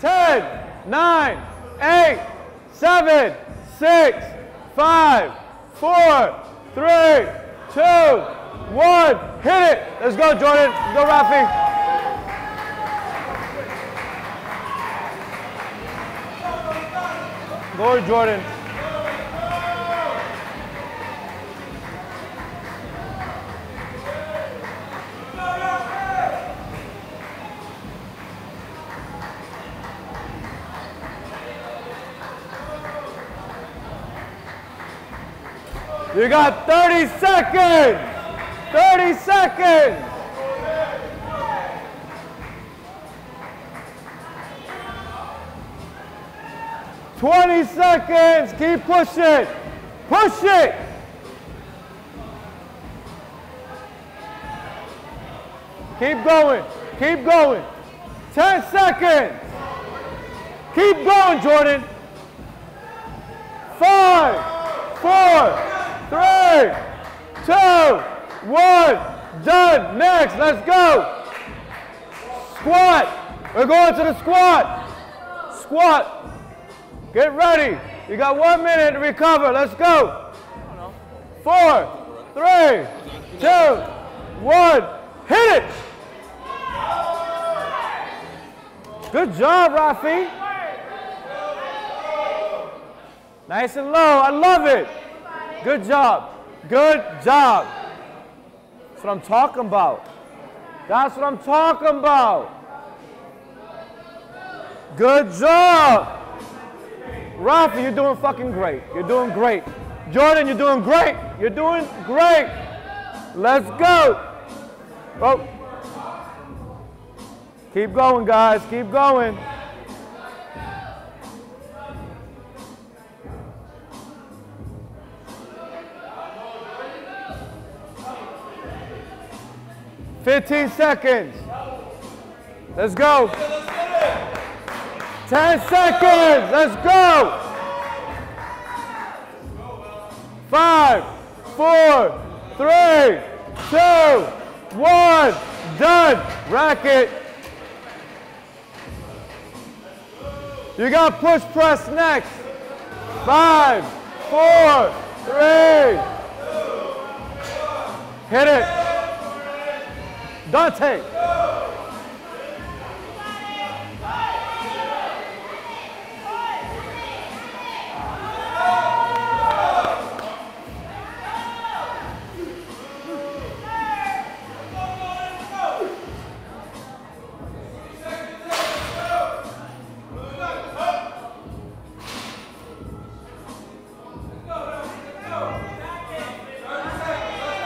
10, 9, 8, 7, 6, 5, 4, 3, 2, 1. Hit it. Let's go, Jordan. Let's go, Rafi. Go, Jordan. You got 30 seconds. 30 seconds. Twenty seconds. Keep pushing. Push it. Keep going. Keep going. Ten seconds. Keep going, Jordan. Five, four, three, two, one. Done. Next, let's go. Squat. We're going to the squat. Squat. Get ready. You got one minute to recover. Let's go. Four, three, two, one. Hit it. Good job, Rafi. Nice and low. I love it. Good job. Good job. That's what I'm talking about. That's what I'm talking about. Good job. Rafi, you're doing fucking great. You're doing great. Jordan, you're doing great. You're doing great. Let's go. Oh. Keep going, guys. Keep going. Fifteen seconds. Let's go. Ten seconds. Let's go. Five, four, three, two, one. Done. Racket. You got push press next. Five, four, three. Hit it. Dante.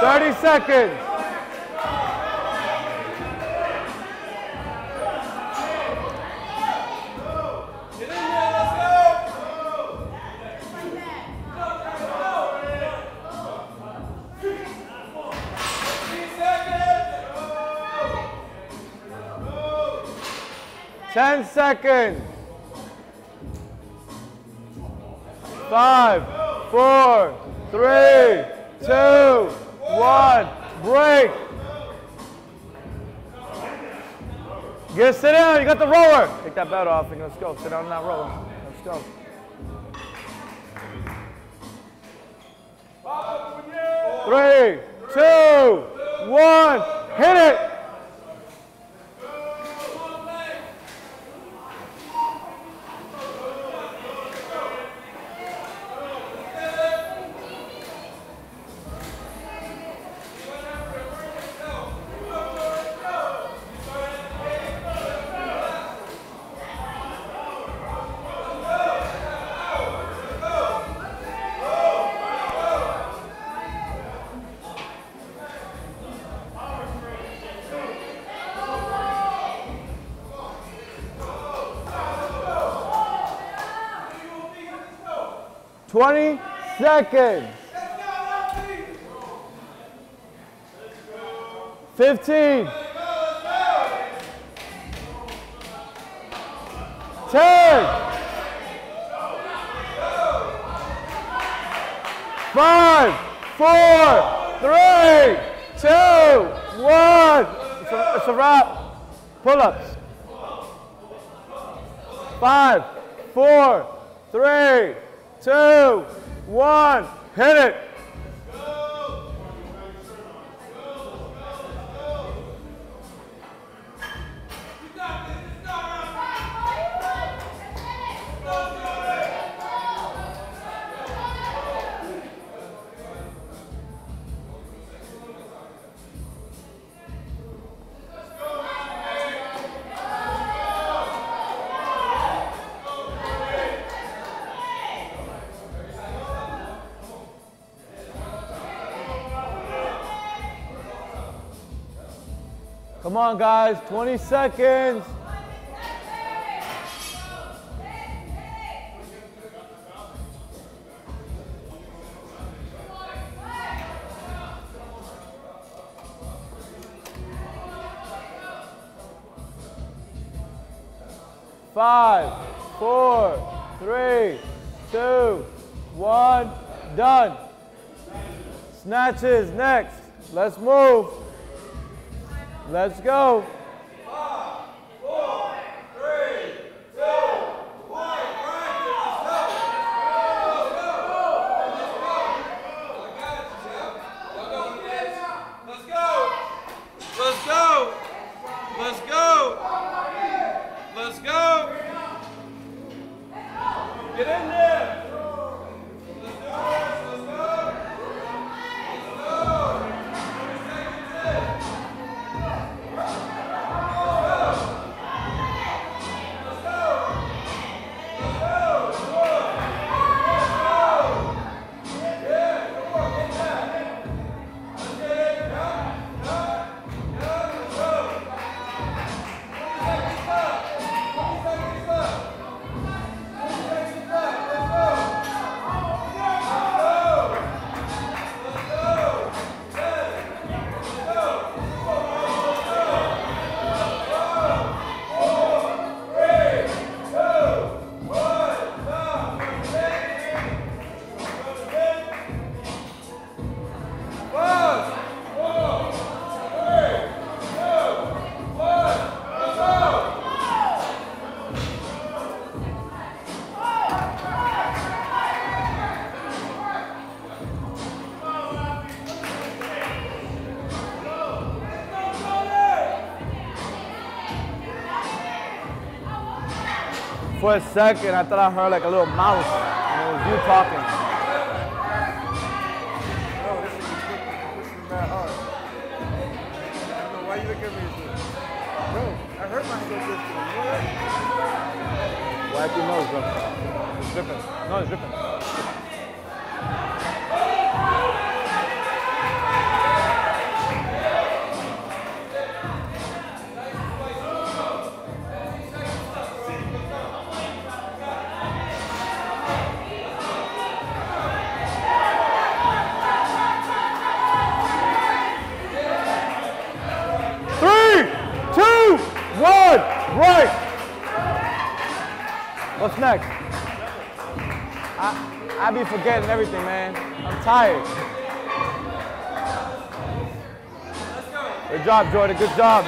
Thirty seconds. Ten seconds. Five, four, three, two, one. Break. Get sit down. You got the roller. Take that belt off and let's go. Sit down on that roller. Let's go. Three, two, one. Hit it. Twenty seconds. Fifteen. Ten. Five, four, three, two, one. It's a, it's a wrap. Pull ups. Five, four, three, two, one. Hit it. Come on, guys. 20 seconds. Five, four, three, two, one, done. Snatches next. Let's move. Let's go. Woo! For a second, I thought I heard like a little mouse, and it was you talking. Hard. I you at me. Bro, I hurt myself know that? Wipe your nose, bro. It's dripping. No, it's dripping. I, be forgetting everything, man. I'm tired. Good job, Jordan. Good job.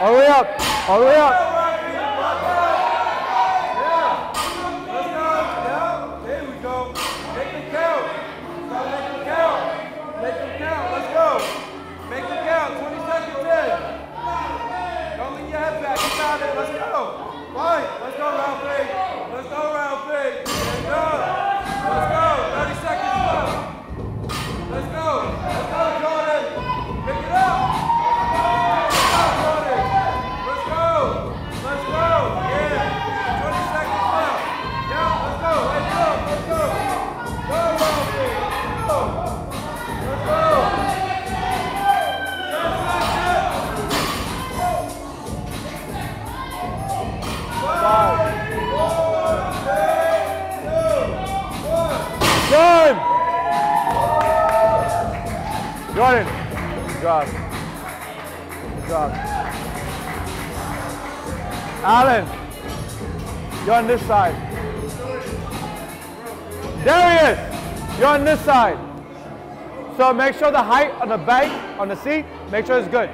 All the way up. All the way up. Head Jordan. Good job. Good job. Allen. you're on this side. Darius, you're on this side. So make sure the height on the bank, on the seat, make sure it's good.